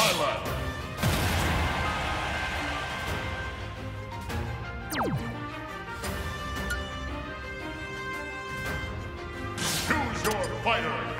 Violet! Choose your fighter!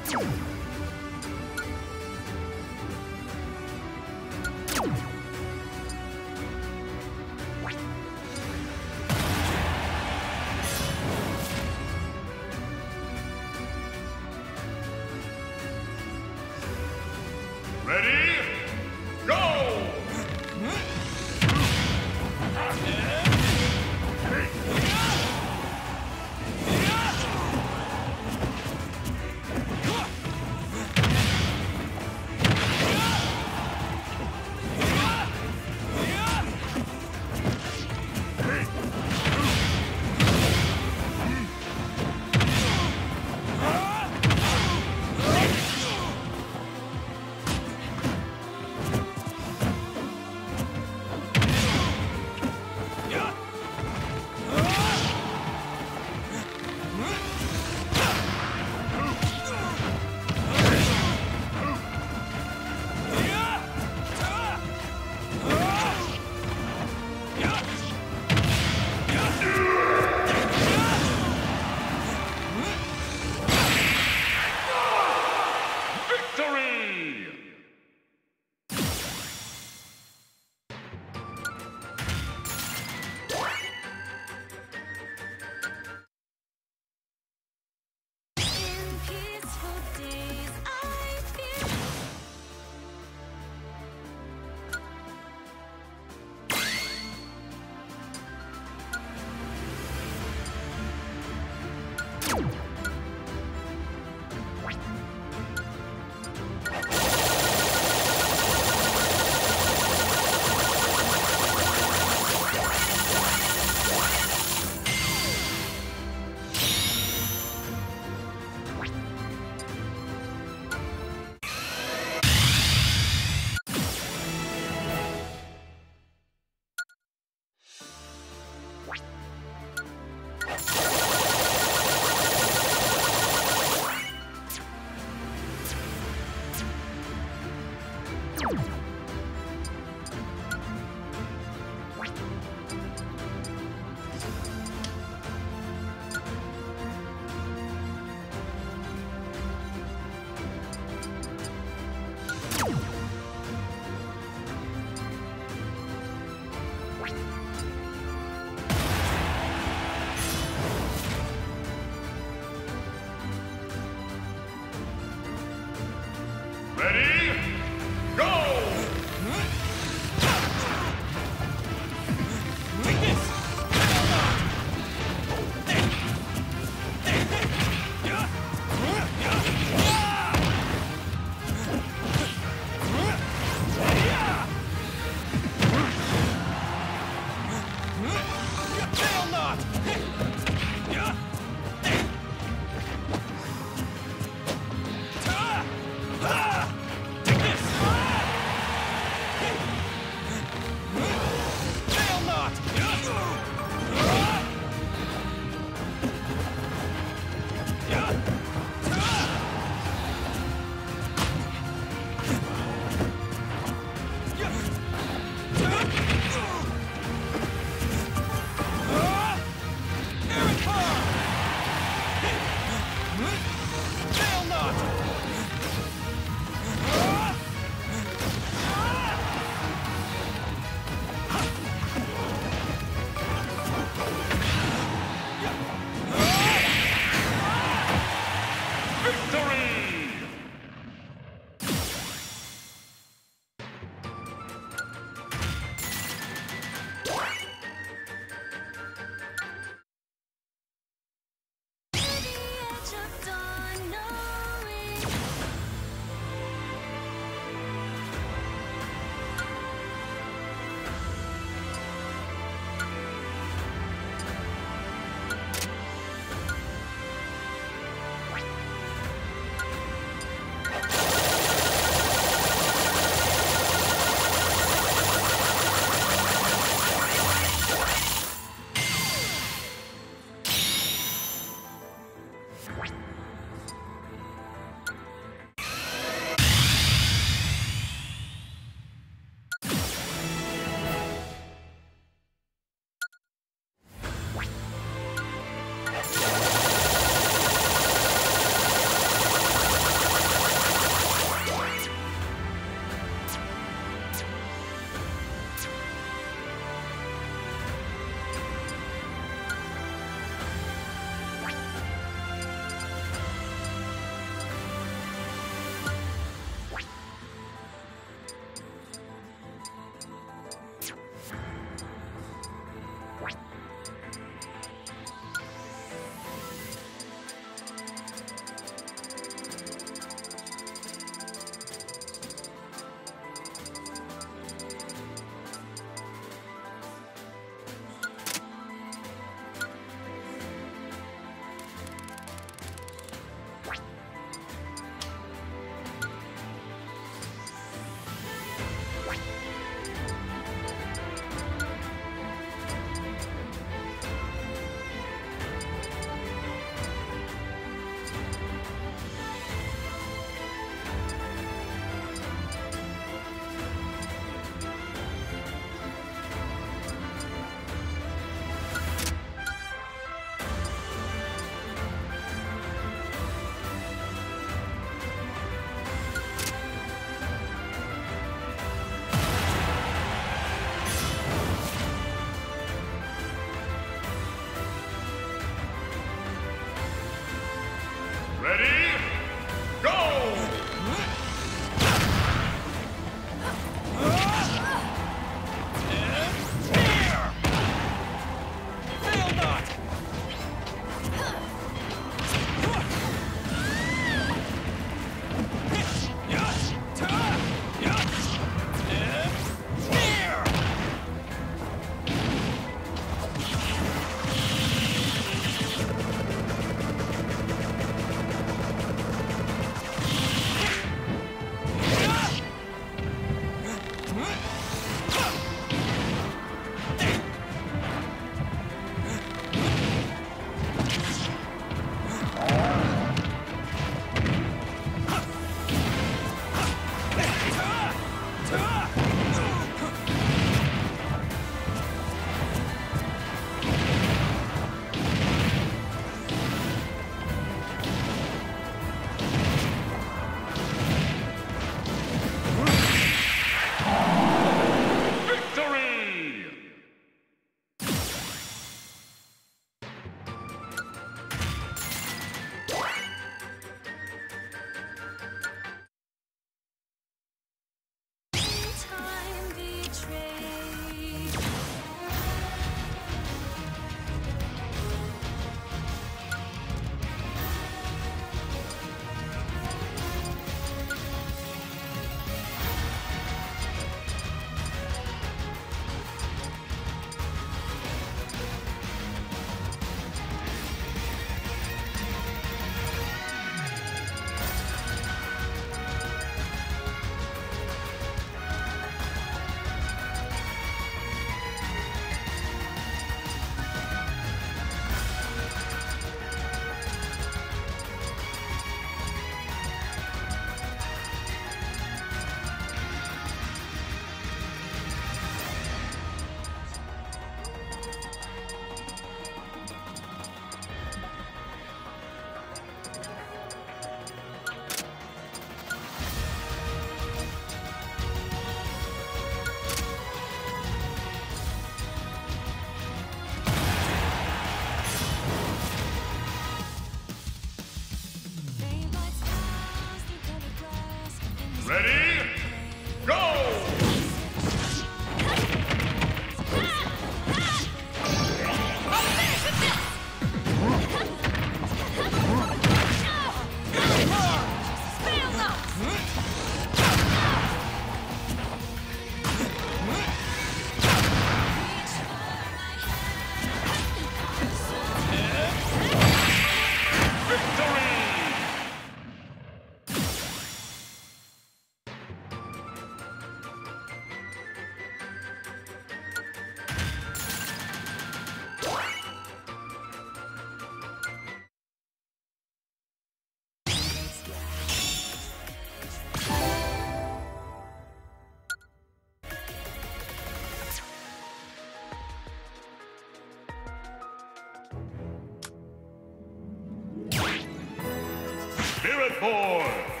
Spirit Boy.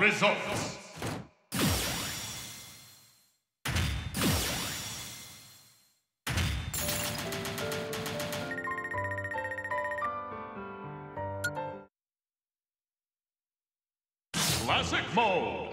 Results. Classic mode.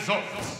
ぞ。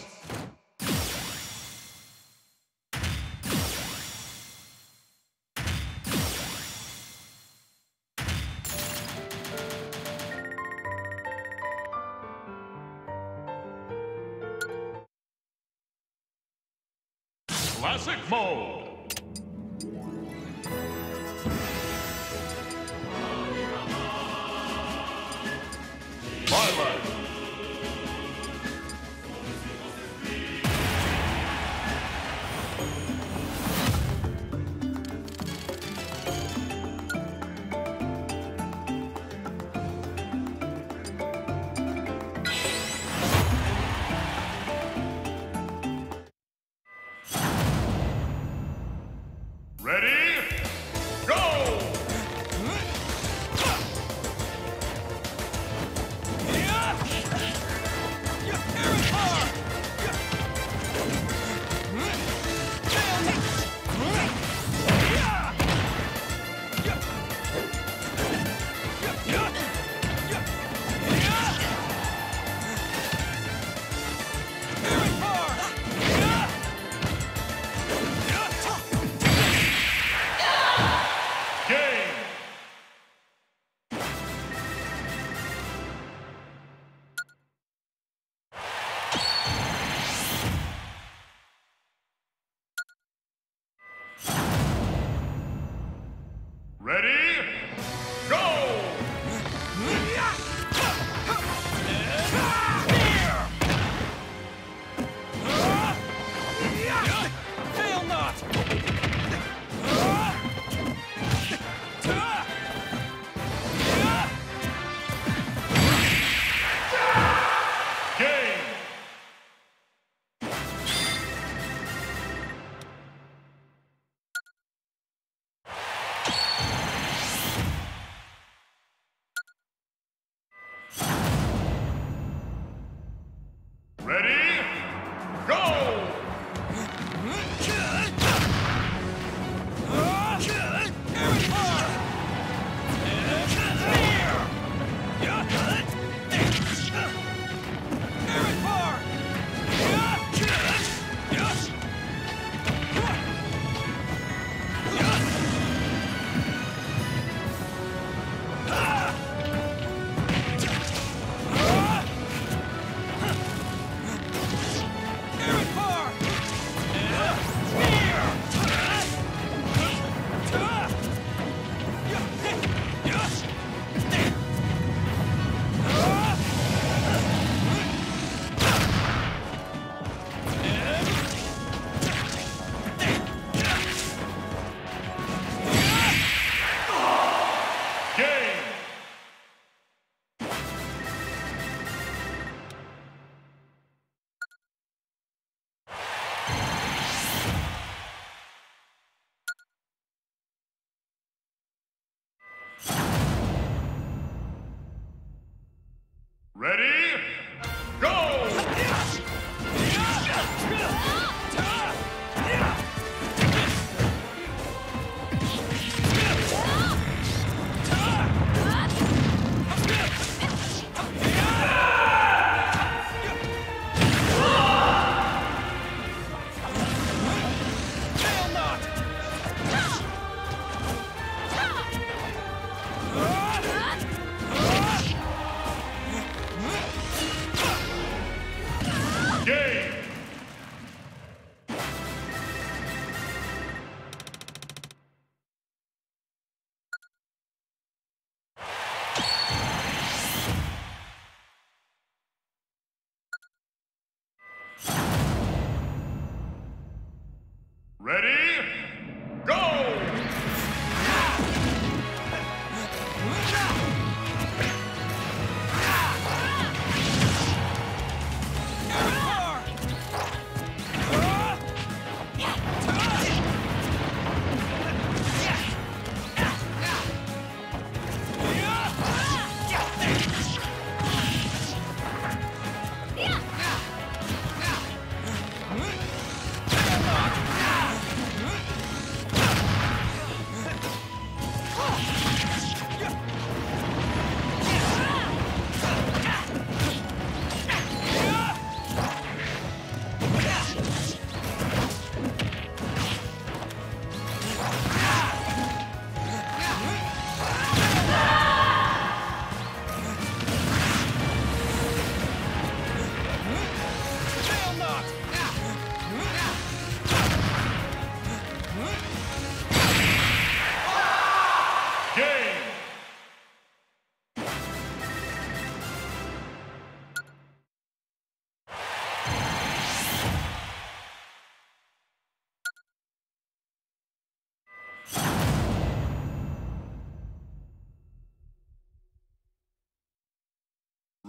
Ready?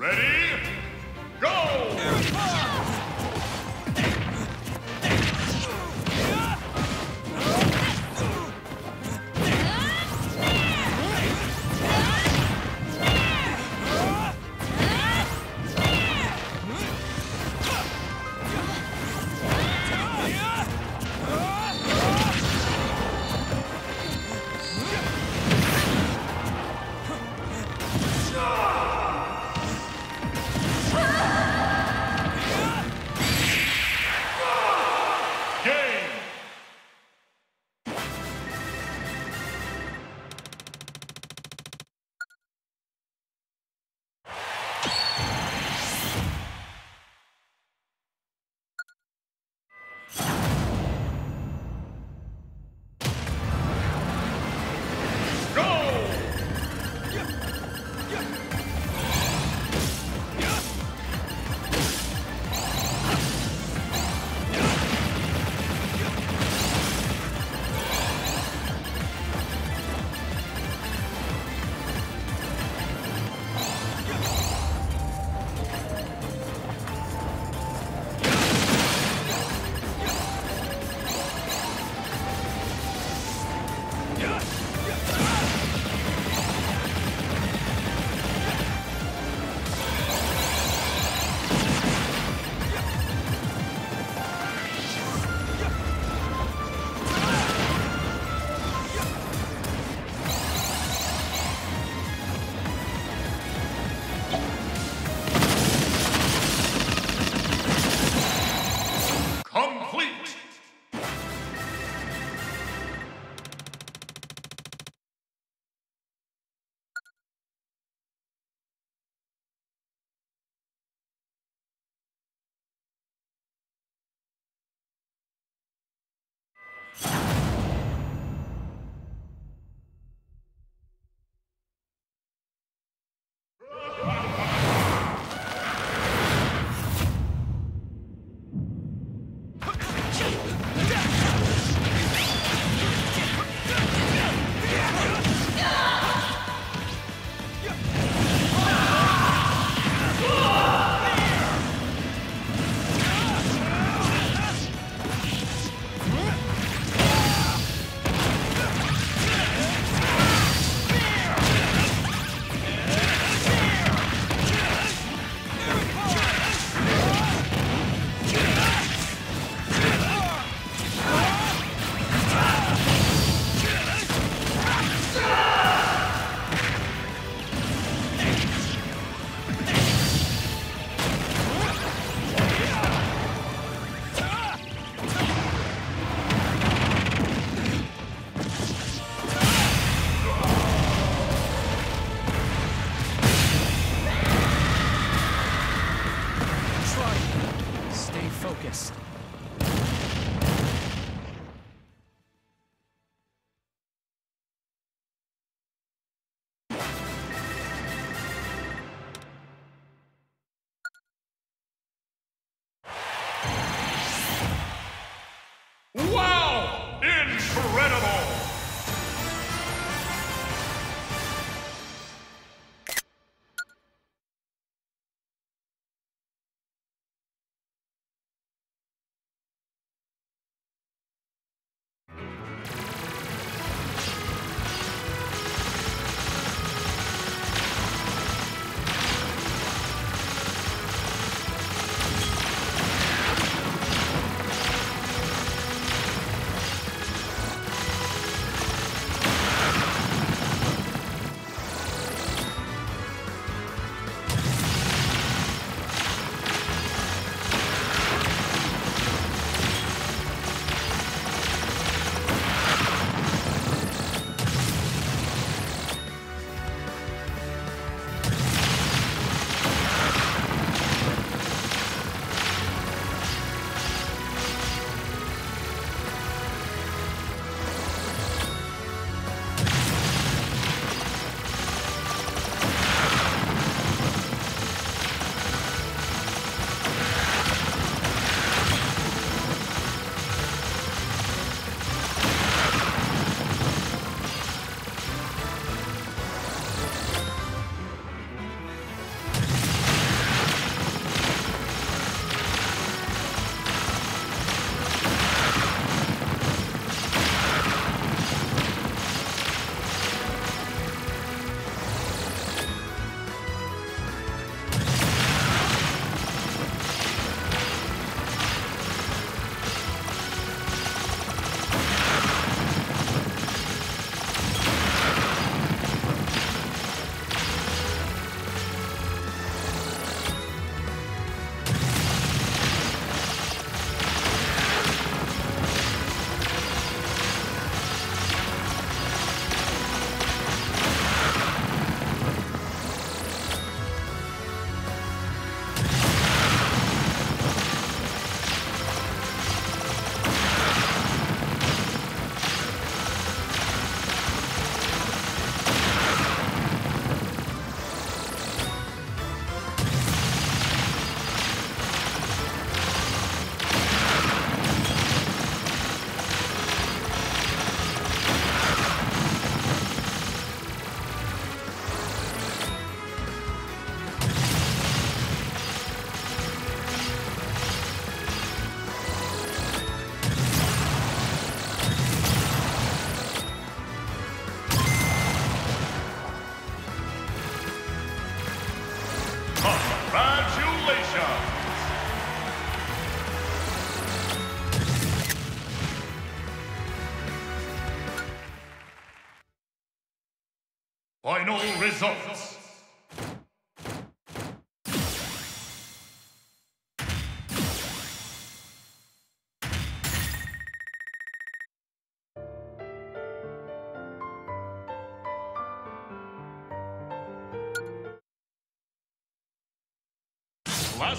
Ready?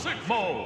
Classic mode.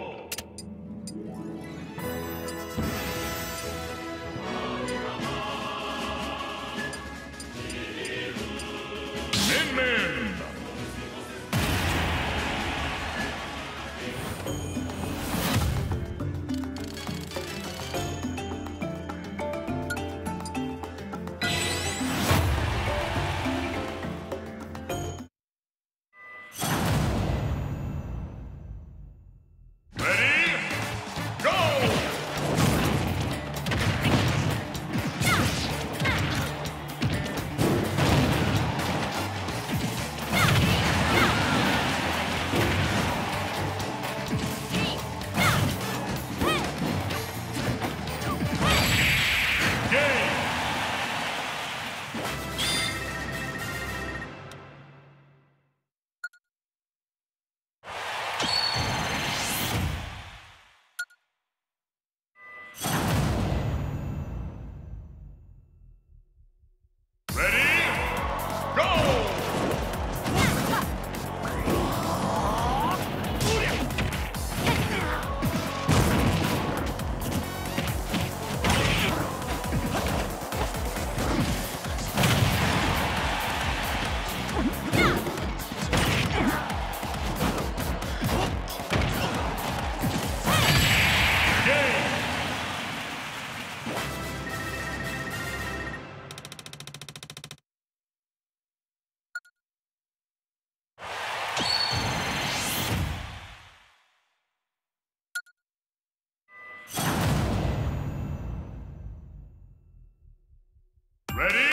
Ready?